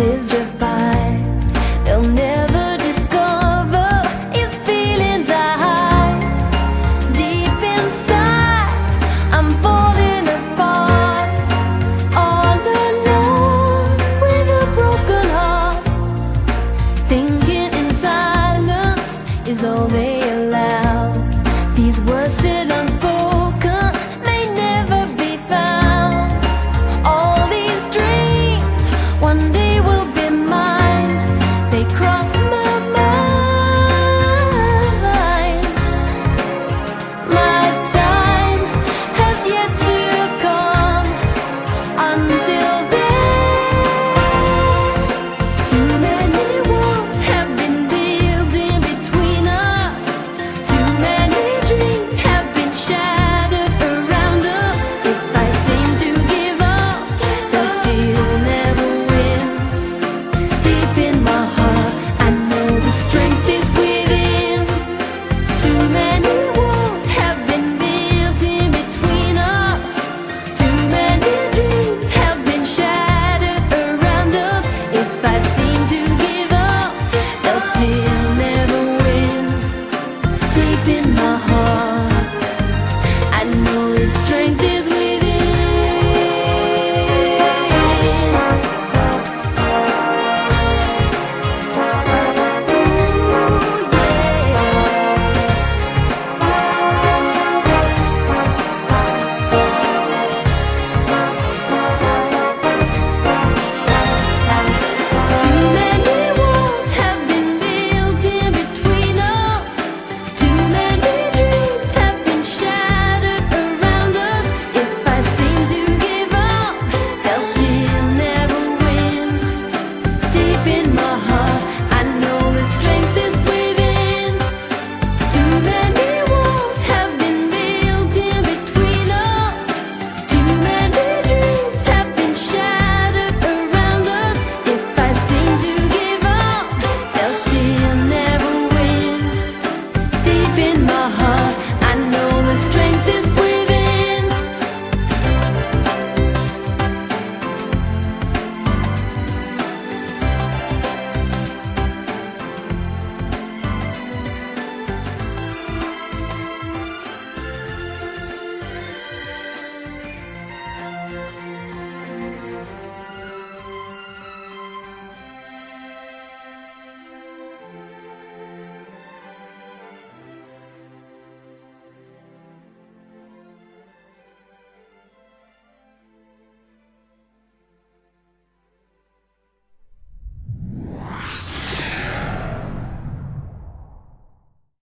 days drift by They'll never discover his feelings I hide Deep inside, I'm falling apart. All alone with a broken heart. Thinking in silence is always in my heart.